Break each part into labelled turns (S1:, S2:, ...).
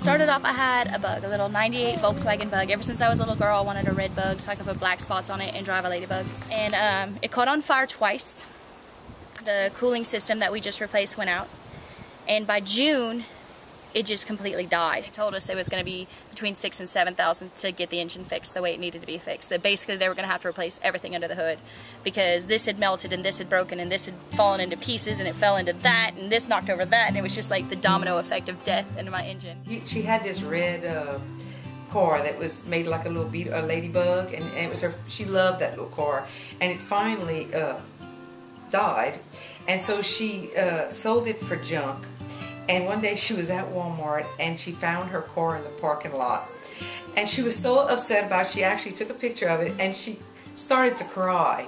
S1: started off I had a bug, a little 98 Volkswagen bug. Ever since I was a little girl I wanted a red bug so I could put black spots on it and drive a ladybug. And um, it caught on fire twice. The cooling system that we just replaced went out. And by June it just completely died. They told us it was going to be between six and seven thousand to get the engine fixed the way it needed to be fixed. That basically they were going to have to replace everything under the hood because this had melted and this had broken and this had fallen into pieces and it fell into that and this knocked over that and it was just like the domino effect of death into my engine.
S2: She had this red uh, car that was made like a little beat a ladybug and, and, it was her. She loved that little car and it finally uh, died and so she uh, sold it for junk and one day she was at Walmart and she found her car in the parking lot. And she was so upset about it, she actually took a picture of it and she started to cry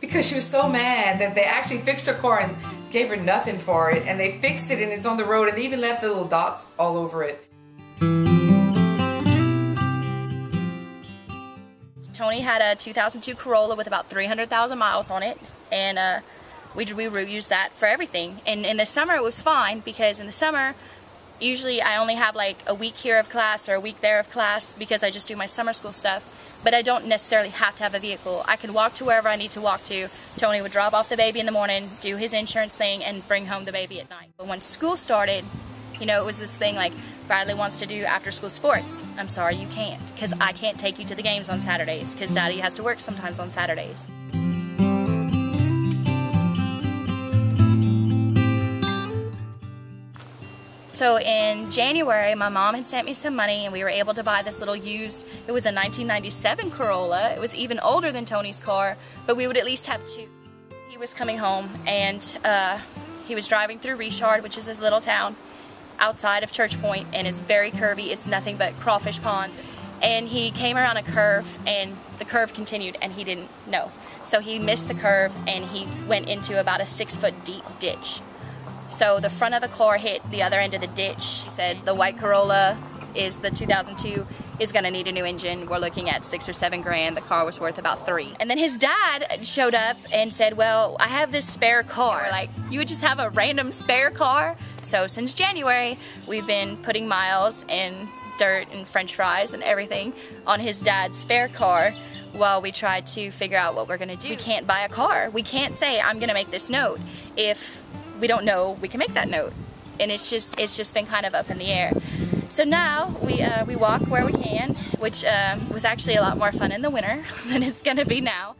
S2: because she was so mad that they actually fixed her car and gave her nothing for it. And they fixed it and it's on the road and they even left little dots all over it.
S1: Tony had a 2002 Corolla with about 300,000 miles on it. And uh, we, we use that for everything. And in the summer it was fine because in the summer usually I only have like a week here of class or a week there of class because I just do my summer school stuff. But I don't necessarily have to have a vehicle. I can walk to wherever I need to walk to. Tony would drop off the baby in the morning, do his insurance thing, and bring home the baby at night. But when school started, you know, it was this thing like, Bradley wants to do after school sports. I'm sorry, you can't, because I can't take you to the games on Saturdays, because Daddy has to work sometimes on Saturdays. So in January, my mom had sent me some money and we were able to buy this little used, it was a 1997 Corolla. It was even older than Tony's car, but we would at least have two. He was coming home and uh, he was driving through Richard, which is this little town outside of Church Point, and it's very curvy. It's nothing but crawfish ponds. And he came around a curve and the curve continued and he didn't know. So he missed the curve and he went into about a six foot deep ditch. So the front of the car hit the other end of the ditch. He said the white Corolla is the 2002 is going to need a new engine. We're looking at six or seven grand. The car was worth about three. And then his dad showed up and said, well, I have this spare car. Like, you would just have a random spare car? So since January, we've been putting miles and dirt and french fries and everything on his dad's spare car while we try to figure out what we're going to do. We can't buy a car. We can't say, I'm going to make this note if we don't know we can make that note. And it's just it's just been kind of up in the air. So now we uh, we walk where we can, which um, was actually a lot more fun in the winter than it's going to be now.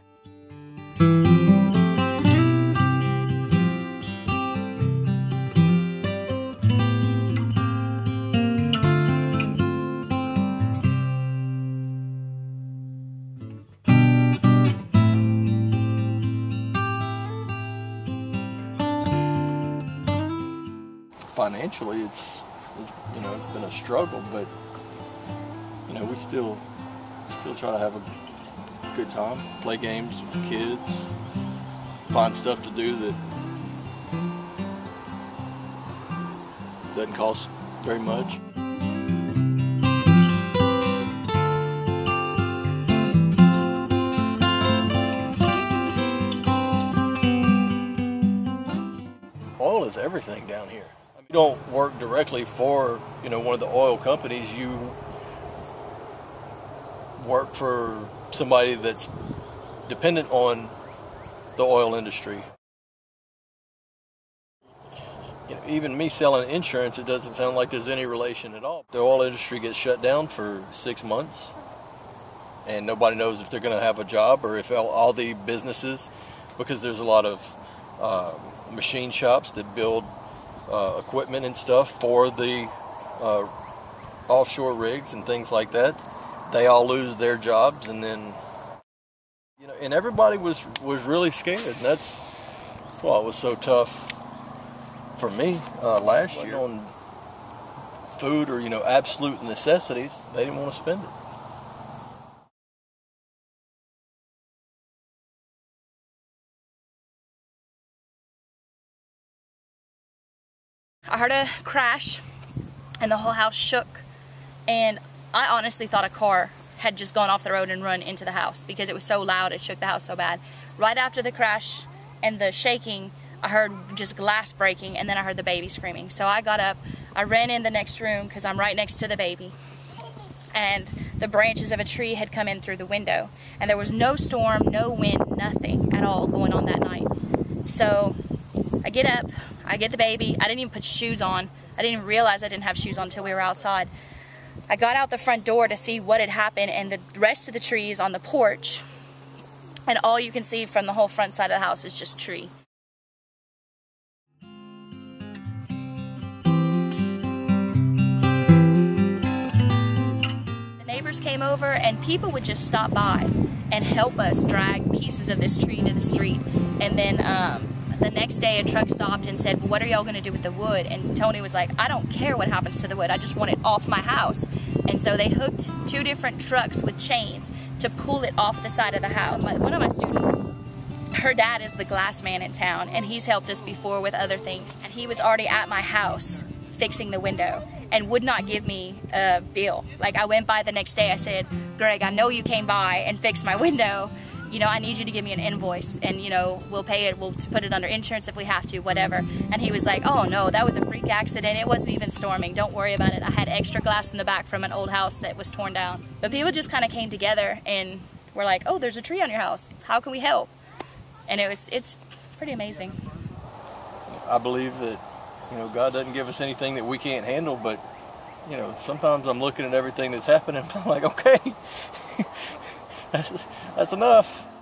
S3: Financially, it's, it's, you know it's been a struggle, but you know we still still try to have a good time, play games with kids, find stuff to do that doesn't cost very much. Oil is everything down here don't work directly for you know one of the oil companies. You work for somebody that's dependent on the oil industry. You know, even me selling insurance, it doesn't sound like there's any relation at all. The oil industry gets shut down for six months, and nobody knows if they're going to have a job or if all, all, the businesses, because there's a lot of uh, machine shops that build uh, equipment and stuff for the uh, offshore rigs and things like that. They all lose their jobs, and then you know, and everybody was was really scared. And that's, that's why it was so tough for me uh, last year on food or you know absolute necessities. They didn't want to spend it.
S1: I heard a crash and the whole house shook and I honestly thought a car had just gone off the road and run into the house because it was so loud it shook the house so bad. Right after the crash and the shaking I heard just glass breaking and then I heard the baby screaming. So I got up, I ran in the next room because I'm right next to the baby. And the branches of a tree had come in through the window. And there was no storm, no wind, nothing at all going on that night. So I get up, I get the baby. I didn't even put shoes on. I didn't even realize I didn't have shoes on until we were outside. I got out the front door to see what had happened, and the rest of the tree is on the porch. And all you can see from the whole front side of the house is just tree. The neighbors came over, and people would just stop by and help us drag pieces of this tree to the street. And then um, the next day, a truck stopped and said, well, What are y'all going to do with the wood? And Tony was like, I don't care what happens to the wood. I just want it off my house. And so they hooked two different trucks with chains to pull it off the side of the house. One of my students, her dad is the glass man in town, and he's helped us before with other things. And he was already at my house fixing the window and would not give me a bill. Like I went by the next day, I said, Greg, I know you came by and fixed my window you know, I need you to give me an invoice and, you know, we'll pay it, we'll put it under insurance if we have to, whatever. And he was like, oh no, that was a freak accident. It wasn't even storming. Don't worry about it. I had extra glass in the back from an old house that was torn down. But people just kind of came together and were like, oh, there's a tree on your house. How can we help? And it was, it's pretty amazing.
S3: I believe that, you know, God doesn't give us anything that we can't handle, but, you know, sometimes I'm looking at everything that's happening, I'm like, okay, that's enough.